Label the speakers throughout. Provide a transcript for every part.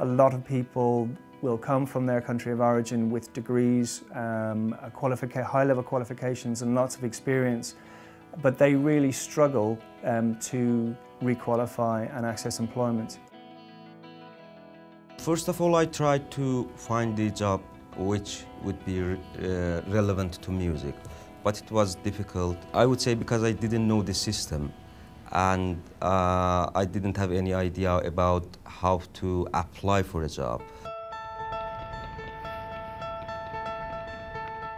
Speaker 1: A lot of people will come from their country of origin with degrees, um, high-level qualifications and lots of experience, but they really struggle um, to requalify and access employment.
Speaker 2: First of all, I tried to find a job which would be uh, relevant to music, but it was difficult. I would say because I didn't know the system and uh, I didn't have any idea about how to apply for a job.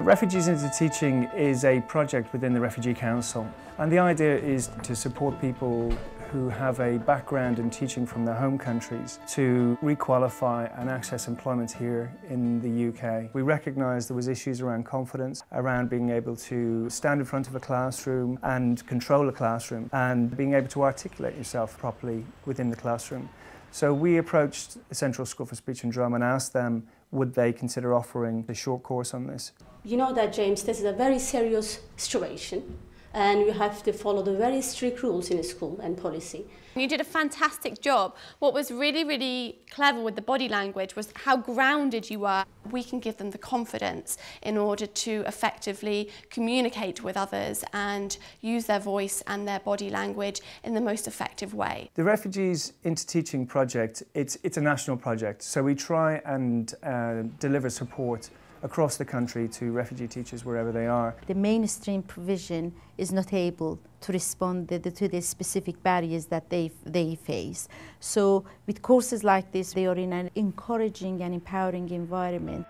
Speaker 1: Refugees into Teaching is a project within the Refugee Council and the idea is to support people who have a background in teaching from their home countries to requalify and access employment here in the UK. We recognised there was issues around confidence, around being able to stand in front of a classroom and control a classroom and being able to articulate yourself properly within the classroom. So we approached the Central School for Speech and Drama and asked them would they consider offering a short course on this.
Speaker 3: You know that, James, this is a very serious situation and you have to follow the very strict rules in school and policy.
Speaker 4: You did a fantastic job. What was really, really clever with the body language was how grounded you were. We can give them the confidence in order to effectively communicate with others and use their voice and their body language in the most effective way.
Speaker 1: The Refugees into Teaching project, it's, it's a national project, so we try and uh, deliver support across the country to refugee teachers wherever they are.
Speaker 5: The mainstream provision is not able to respond to the specific barriers that they, they face. So with courses like this, they are in an encouraging and empowering environment.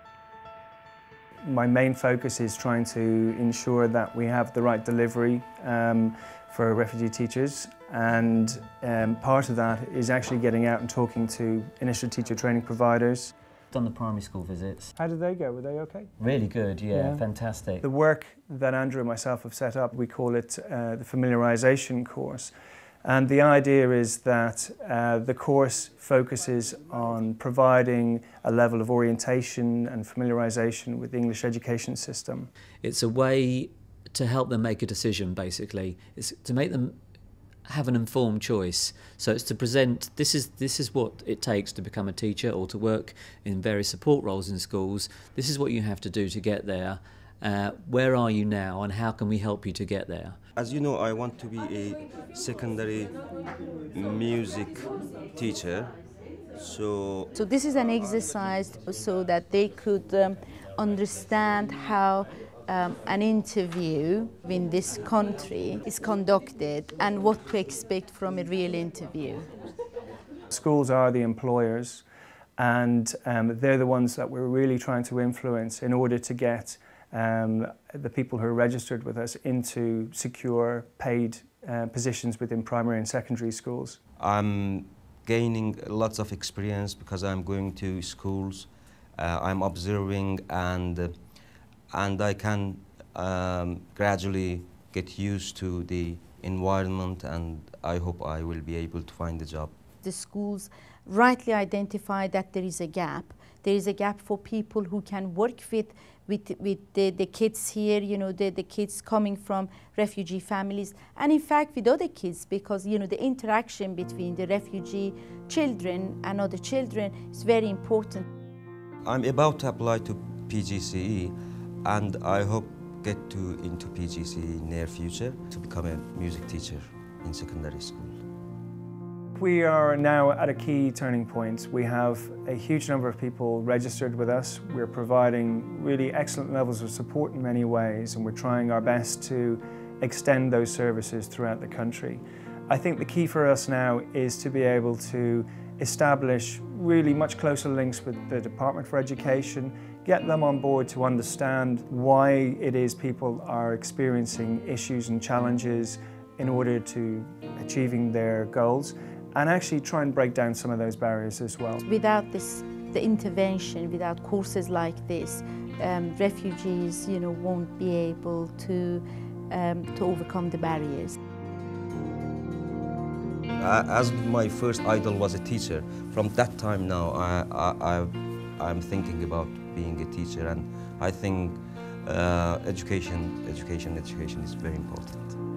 Speaker 1: My main focus is trying to ensure that we have the right delivery um, for refugee teachers and um, part of that is actually getting out and talking to initial teacher training providers
Speaker 6: done the primary school visits.
Speaker 1: How did they go? Were they okay?
Speaker 6: Really good, yeah, yeah. fantastic.
Speaker 1: The work that Andrew and myself have set up, we call it uh, the familiarisation course. And the idea is that uh, the course focuses on providing a level of orientation and familiarisation with the English education system.
Speaker 7: It's a way to help them make a decision, basically. It's to make them have an informed choice. So it's to present this is this is what it takes to become a teacher or to work in various support roles in schools. This is what you have to do to get there. Uh, where are you now, and how can we help you to get there?
Speaker 2: As you know, I want to be a secondary music teacher. So,
Speaker 5: so this is an exercise so that they could um, understand how um, an interview in this country is conducted and what to expect from a real interview.
Speaker 1: Schools are the employers and um, they're the ones that we're really trying to influence in order to get um, the people who are registered with us into secure paid uh, positions within primary and secondary schools.
Speaker 2: I'm gaining lots of experience because I'm going to schools, uh, I'm observing and uh, and I can um, gradually get used to the environment and I hope I will be able to find a job.
Speaker 5: The schools rightly identify that there is a gap. There is a gap for people who can work with with, with the, the kids here, you know, the, the kids coming from refugee families, and in fact with other kids, because, you know, the interaction between the refugee children and other children is very important.
Speaker 2: I'm about to apply to PGCE and I hope get to into PGC in near future to become a music teacher in secondary school.
Speaker 1: We are now at a key turning point. We have a huge number of people registered with us. We're providing really excellent levels of support in many ways and we're trying our best to extend those services throughout the country. I think the key for us now is to be able to establish really much closer links with the Department for Education, get them on board to understand why it is people are experiencing issues and challenges in order to achieving their goals and actually try and break down some of those barriers as well.
Speaker 5: Without this, the intervention, without courses like this, um, refugees you know, won't be able to, um, to overcome the barriers.
Speaker 2: As my first idol was a teacher, from that time now I, I, I'm thinking about being a teacher and I think uh, education, education, education is very important.